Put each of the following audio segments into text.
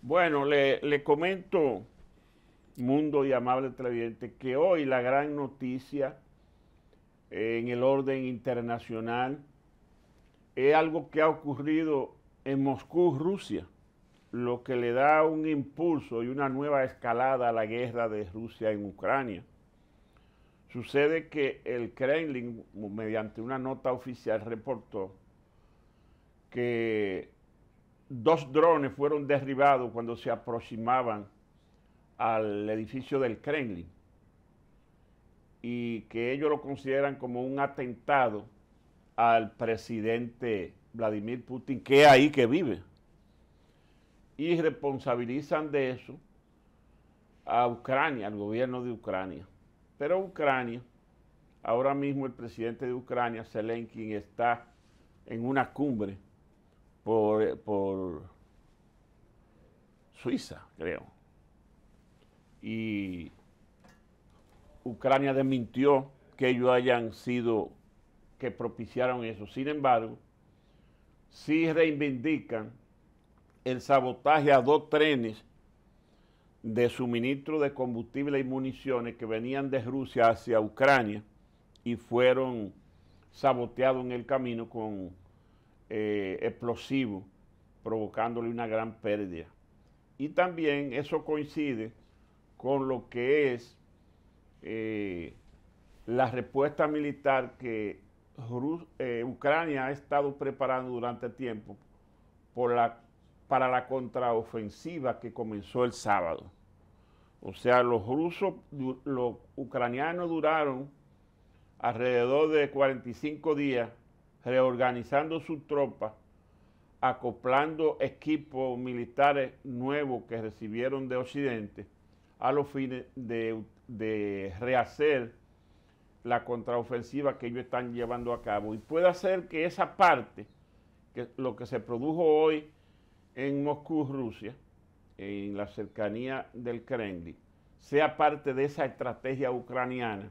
Bueno, le, comento, mundo y amable televidente, que hoy la gran noticia en el orden internacional es algo que ha ocurrido en Moscú, Rusia, lo que le da un impulso y una nueva escalada a la guerra de Rusia en Ucrania. Sucede que el Kremlin, mediante una nota oficial, reportó que dos drones fueron derribados cuando se aproximaban al edificio del Kremlin y que ellos lo consideran como un atentado al presidente Vladimir Putin, que es ahí que vive. Y responsabilizan de eso a Ucrania, al gobierno de Ucrania. Pero Ucrania, ahora mismo el presidente de Ucrania, Zelensky, está en una cumbre por, Suiza, creo. Y Ucrania desmintió que ellos hayan sido, que propiciaron eso. Sin embargo, sí reivindican el sabotaje a dos trenes de suministro de combustible y municiones que venían de Rusia hacia Ucrania y fueron saboteados en el camino con eh, explosivos, provocándole una gran pérdida. Y también eso coincide con lo que es eh, la respuesta militar que eh, Ucrania ha estado preparando durante tiempo para la contraofensiva que comenzó el sábado. O sea, los rusos, los ucranianos duraron alrededor de 45 días reorganizando sus tropas, acoplando equipos militares nuevos que recibieron de Occidente a los fines de rehacer la contraofensiva que ellos están llevando a cabo. Y puede hacer que esa parte, que lo que se produjo hoy en Moscú, Rusia, en la cercanía del Kremlin, sea parte de esa estrategia ucraniana,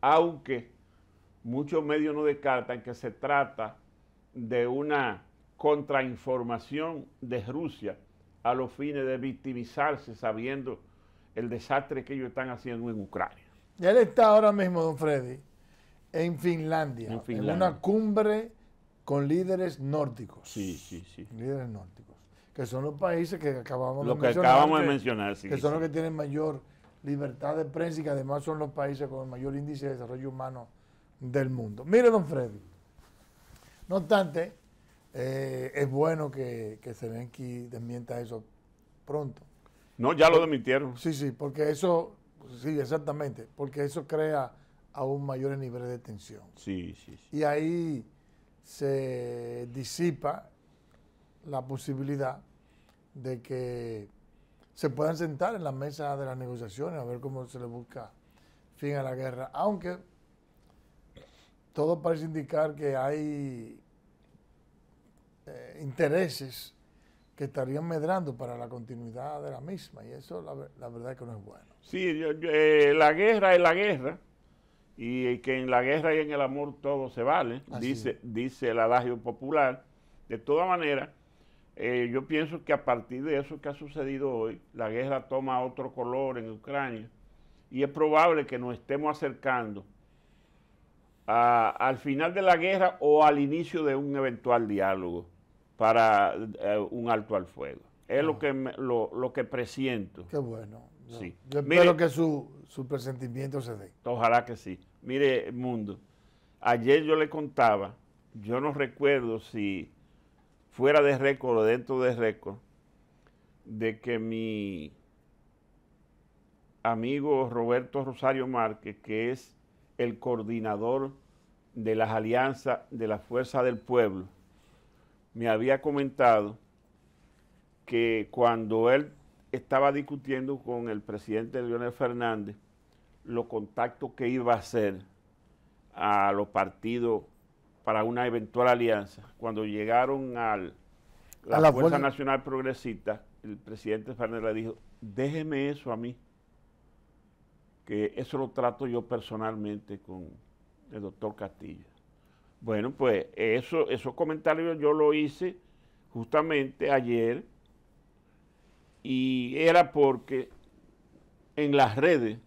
aunque muchos medios no descartan que se trata de una contrainformación de Rusia a los fines de victimizarse sabiendo el desastre que ellos están haciendo en Ucrania. Y él está ahora mismo, don Freddy, en Finlandia, en, una cumbre con líderes nórdicos. Sí, sí, sí. Líderes nórdicos, que son los países que acabamos de mencionar. Lo que acabamos de mencionar, sí. Que son los que tienen mayor libertad de prensa y que además son los países con el mayor índice de desarrollo humano del mundo. Mire, don Freddy, no obstante, eh, es bueno que, que Zelensky desmienta eso pronto. No, ya lo demitieron. Sí, sí, porque eso, sí, exactamente, porque eso crea aún mayores niveles de tensión. Sí, sí, sí. Y ahí se disipa la posibilidad de que se puedan sentar en la mesa de las negociaciones a ver cómo se le busca fin a la guerra, aunque todo parece indicar que hay eh, intereses que estarían medrando para la continuidad de la misma y eso la, verdad es que no es bueno. Sí, eh, la guerra es la guerra y que en la guerra y en el amor todo se vale, dice, dice el adagio popular. De todas maneras, eh, yo pienso que a partir de eso que ha sucedido hoy, la guerra toma otro color en Ucrania y es probable que nos estemos acercando al final de la guerra o al inicio de un eventual diálogo para eh, un alto al fuego. Es lo, ah. que lo, que presiento. Qué bueno. sí. yo espero que su, su presentimiento se dé. Ojalá que sí. Mire, Mundo, ayer yo le contaba, yo no recuerdo si fuera de récord o dentro de récord, de que mi amigo Roberto Rosario Márquez, que es el coordinador de las alianzas de la Fuerza del Pueblo, me había comentado que cuando él estaba discutiendo con el presidente Leonel Fernández los contactos que iba a hacer a los partidos para una eventual alianza, cuando llegaron al, la, a la Fuerza Nacional Progresista, el presidente Fernández le dijo, déjeme eso a mí, eso lo trato yo personalmente con el doctor Castillo. Bueno, pues eso, esos comentarios yo lo hice justamente ayer y era porque en las redes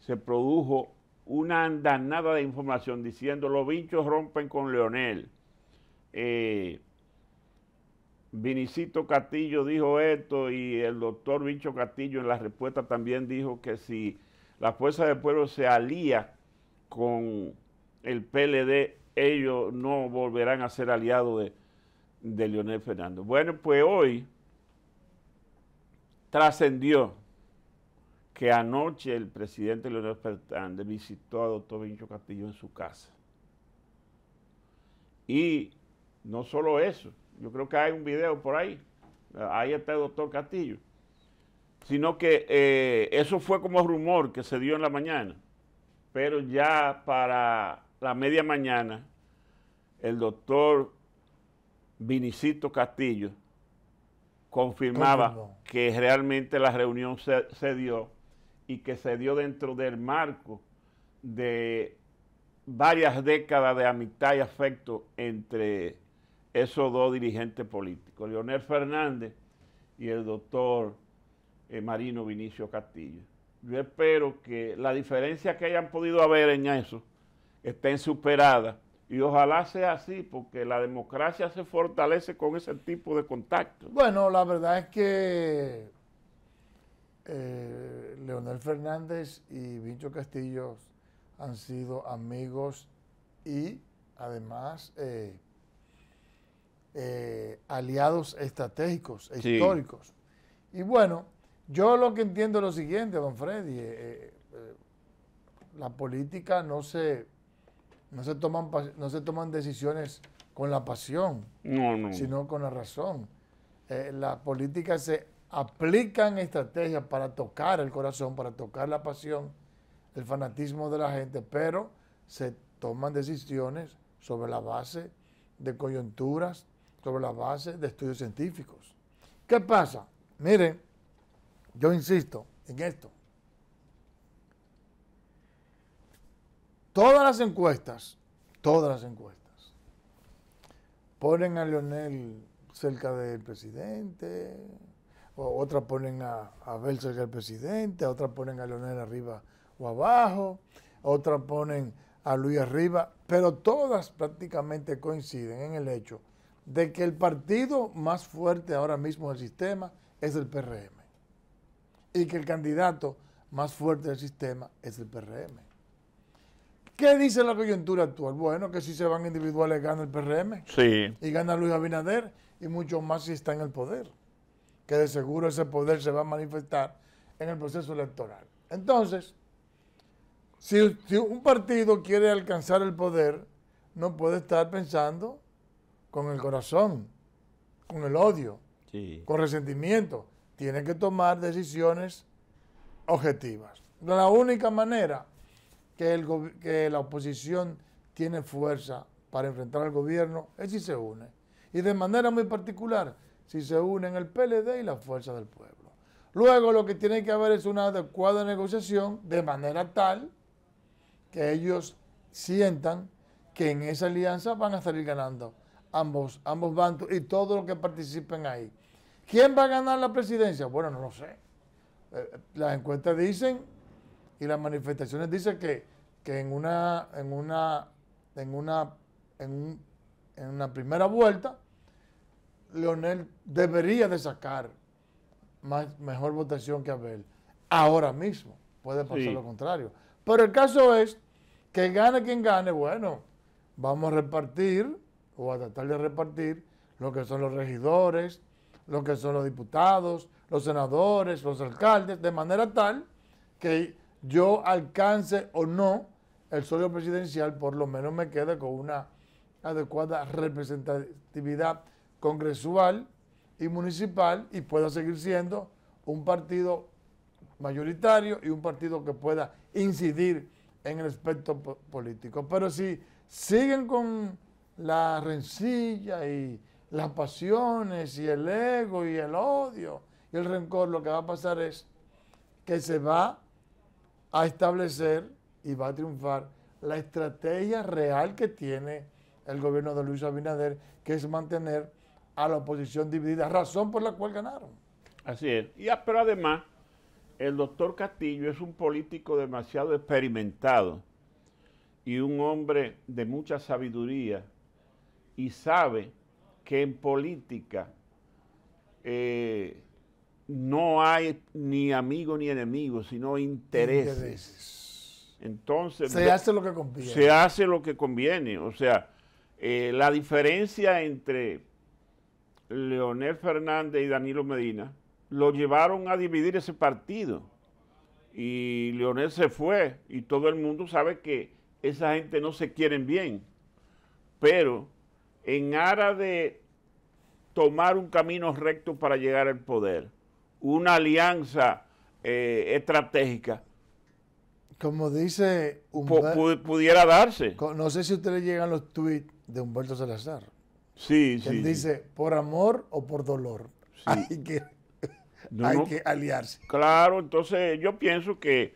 se produjo una andanada de información diciendo los bichos rompen con Leonel. Eh, Vinicito Castillo dijo esto y el doctor Vincho Castillo en la respuesta también dijo que si la Fuerza del Pueblo se alía con el PLD, ellos no volverán a ser aliados de, de Leonel Fernández. Bueno, pues hoy trascendió que anoche el presidente Leonel Fernández visitó a doctor Vincho Castillo en su casa. Y no solo eso, yo creo que hay un video por ahí, ahí está el doctor Castillo, sino que eh, eso fue como rumor que se dio en la mañana, pero ya para la media mañana el doctor Vinicito Castillo confirmaba que realmente la reunión se, dio y que se dio dentro del marco de varias décadas de amistad y afecto entre esos dos dirigentes políticos, Leonel Fernández y el doctor eh, Marino Vinicio Castillo. Yo espero que la diferencia que hayan podido haber en eso estén superadas y ojalá sea así, porque la democracia se fortalece con ese tipo de contacto. Bueno, la verdad es que eh, Leonel Fernández y Vincho Castillo han sido amigos y además eh, eh, aliados estratégicos, e históricos. Y bueno, yo lo que entiendo es lo siguiente, don Freddy, eh, eh, la política no se, no se, toman, no se toman decisiones con la pasión, sino con la razón. la política se aplican estrategias para tocar el corazón, para tocar la pasión, el fanatismo de la gente, pero se toman decisiones sobre la base de coyunturas, sobre la base de estudios científicos. ¿Qué pasa? Miren, yo insisto en esto. Todas las encuestas, todas las encuestas, ponen a Leonel cerca del presidente, otras ponen a Abel cerca del presidente, otras ponen a Leonel arriba o abajo, otras ponen a Luis arriba, pero todas prácticamente coinciden en el hecho de que el partido más fuerte ahora mismo del sistema es el PRM y que el candidato más fuerte del sistema es el PRM. ¿Qué dice la coyuntura actual? Bueno, que si se van individuales gana el PRM sí. y gana Luis Abinader y mucho más si está en el poder, que de seguro ese poder se va a manifestar en el proceso electoral. Entonces, si un partido quiere alcanzar el poder, no puede estar pensando con el corazón, con el odio, con resentimiento. Tiene que tomar decisiones objetivas. La única manera que, la oposición tiene fuerza para enfrentar al gobierno es si se une. Y de manera muy particular, si se unen el PLD y la fuerza del pueblo. Luego lo que tiene que haber es una adecuada negociación de manera tal que ellos sientan que en esa alianza van a salir ganando ambos, ambos bandos y todos los que participen ahí. ¿Quién va a ganar la presidencia? Bueno, no lo sé. Eh, las encuestas dicen y las manifestaciones dicen que, en una en una en una en, una primera vuelta Leonel debería de sacar más, mejor votación que Abel. Ahora mismo puede pasar lo contrario. Pero el caso es que gane quien gane, bueno, vamos a repartir o a tratar de repartir lo que son los regidores, lo que son los diputados, los senadores, los alcaldes, de manera tal que yo alcance o no el sueldo presidencial, por lo menos me quede con una adecuada representatividad congresual y municipal y pueda seguir siendo un partido mayoritario y un partido que pueda incidir en el aspecto político. Pero si siguen con la rencilla y las pasiones y el ego y el odio y el rencor, lo que va a pasar es que se va a establecer y va a triunfar la estrategia real que tiene el gobierno de Luis Abinader, que es mantener a la oposición dividida, razón por la cual ganaron. Así es. Y, pero además, el doctor Castillo es un político demasiado experimentado y un hombre de mucha sabiduría y sabe que en política eh, no hay ni amigo ni enemigo, sino intereses. Entonces, se hace lo que conviene. Se hace lo que conviene. O sea, eh, la diferencia entre Leonel Fernández y Danilo Medina lo llevaron a dividir ese partido. Y Leonel se fue y todo el mundo sabe que esa gente no se quieren bien. Pero en aras de tomar un camino recto para llegar al poder, una alianza eh, estratégica. Como dice pudiera darse. No sé si ustedes llegan los tweets de Humberto Salazar. Sí, Él dice, por amor o por dolor. Hay, que, hay que aliarse. Claro, entonces yo pienso que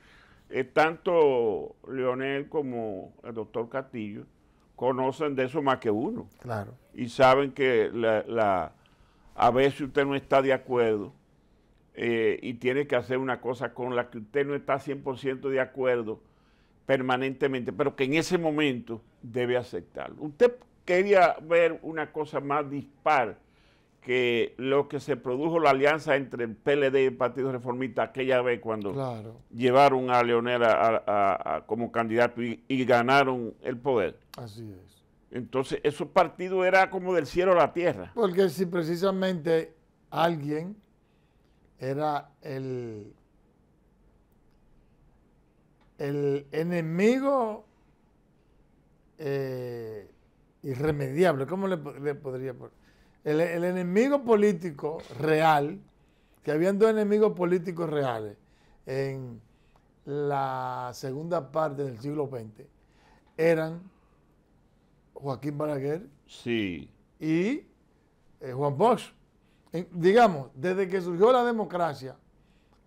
eh, tanto Leonel como el doctor Castillo conocen de eso más que uno. Claro. Y saben que la, a veces usted no está de acuerdo eh, y tiene que hacer una cosa con la que usted no está 100% de acuerdo permanentemente, pero que en ese momento debe aceptarlo. Usted quería ver una cosa más dispar que lo que se produjo la alianza entre el PLD y el Partido Reformista aquella vez cuando llevaron a Leonel como candidato y, y, ganaron el poder. Así es. Entonces, esos partidos era como del cielo a la tierra. Porque si precisamente alguien era el, enemigo eh, irremediable, ¿cómo le, podría poner? El, el, enemigo político real, que habían dos enemigos políticos reales en la segunda parte del siglo XX, eran Joaquín Balaguer sí. y eh, Juan Bosch. digamos, desde que surgió la democracia,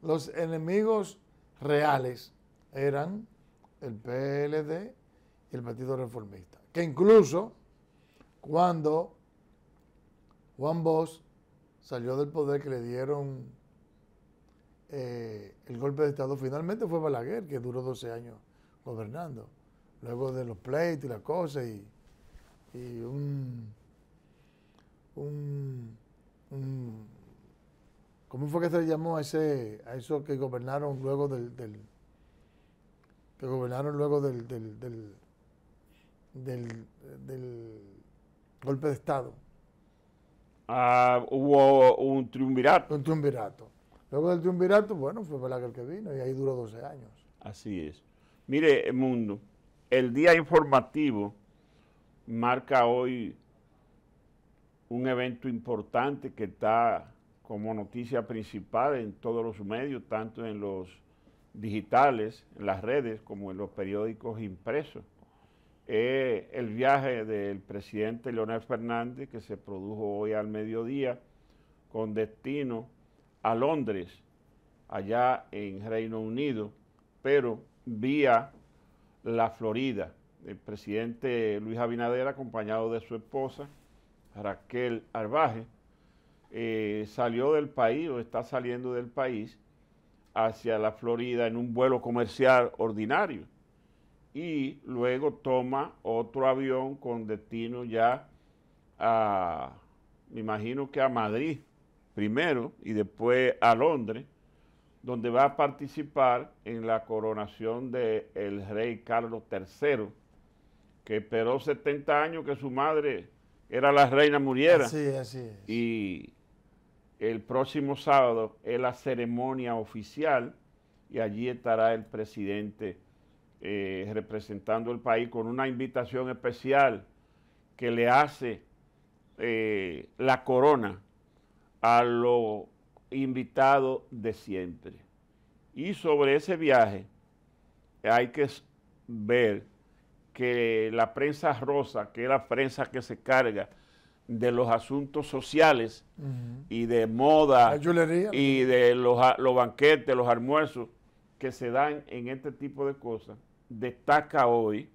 los enemigos reales eran el PLD y el Partido Reformista. Que incluso cuando Juan Bosch salió del poder que le dieron eh, el golpe de Estado, finalmente fue Balaguer, que duró 12 años gobernando. Luego de los pleitos y la cosa y, un, un, ¿Cómo fue que se le llamó a, ese, a eso que gobernaron luego del, que gobernaron luego del, del, del, golpe de Estado. Ah, hubo un triunvirato. Un triunvirato. Luego del triunvirato, bueno, fue Balaguer que vino y ahí duró 12 años. Así es. Mire, Mundo, el día informativo marca hoy un evento importante que está como noticia principal en todos los medios, tanto en los digitales, en las redes, como en los periódicos impresos. Es el viaje del presidente Leonel Fernández que se produjo hoy al mediodía con destino a Londres, allá en Reino Unido, pero vía la Florida. El presidente Luis Abinader, acompañado de su esposa, Raquel Arbaje, eh, salió del país o está saliendo del país hacia la Florida en un vuelo comercial ordinario y luego toma otro avión con destino ya a, me imagino que a Madrid primero y después a Londres, donde va a participar en la coronación del rey Carlos III, que esperó 70 años que su madre era la reina muriera. Así así es. Y el próximo sábado es la ceremonia oficial y allí estará el presidente eh, representando el país con una invitación especial que le hace eh, la corona a los invitados de siempre. Y sobre ese viaje hay que ver que la prensa rosa, que es la prensa que se carga de los asuntos sociales y de moda y de los, los, banquetes, los almuerzos que se dan en este tipo de cosas, destaca hoy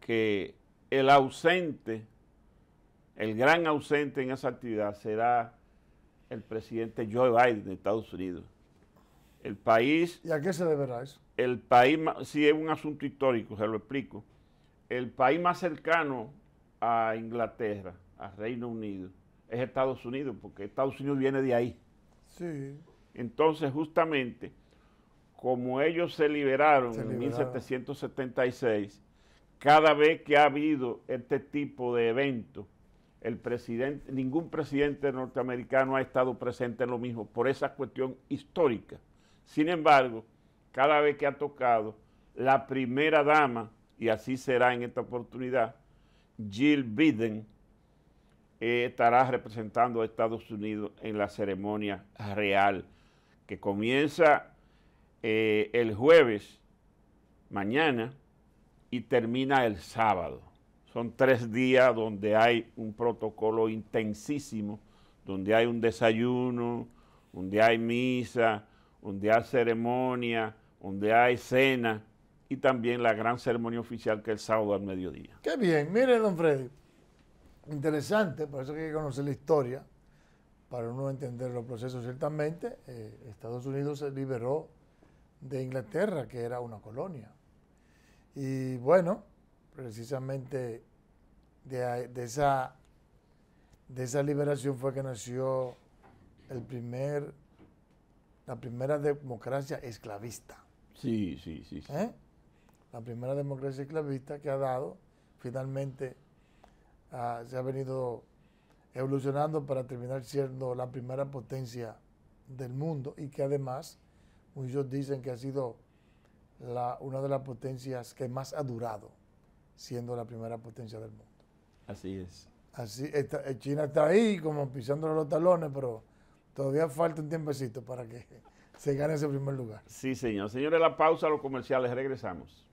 que el ausente el gran ausente en esa actividad será el presidente Joe Biden de Estados Unidos. El país... ¿Y a qué se deberá eso? El país, si es un asunto histórico, se lo explico. El país más cercano a Inglaterra, a Reino Unido, es Estados Unidos, porque Estados Unidos viene de ahí. Sí. Entonces, justamente, como ellos se liberaron, en 1776, cada vez que ha habido este tipo de eventos, el presidente, ningún presidente norteamericano ha estado presente en lo mismo por esa cuestión histórica. Sin embargo, cada vez que ha tocado, la primera dama, y así será en esta oportunidad, Jill Biden, eh, estará representando a Estados Unidos en la ceremonia real, que comienza eh, el jueves, mañana, y termina el sábado. Son tres días donde hay un protocolo intensísimo, donde hay un desayuno, donde hay misa, donde hay ceremonia, donde hay cena y también la gran ceremonia oficial que es el sábado al mediodía. Qué bien, mire don Freddy, interesante, por eso hay que conocer la historia, para uno entender los procesos. Ciertamente, eh, Estados Unidos se liberó de Inglaterra, que era una colonia. Y bueno, precisamente de, esa, de esa liberación fue que nació el primer, la primera democracia esclavista. Sí, sí, sí. ¿Eh? La primera democracia esclavista que ha dado, finalmente ah, se ha venido evolucionando para terminar siendo la primera potencia del mundo y que además muchos dicen que ha sido la, una de las potencias que más ha durado, siendo la primera potencia del mundo. Así es. Así, eh, China está ahí como pisándole los talones, pero todavía falta un tiempecito para que se gane ese primer lugar. Sí, señor. Señores, la pausa, los comerciales, regresamos.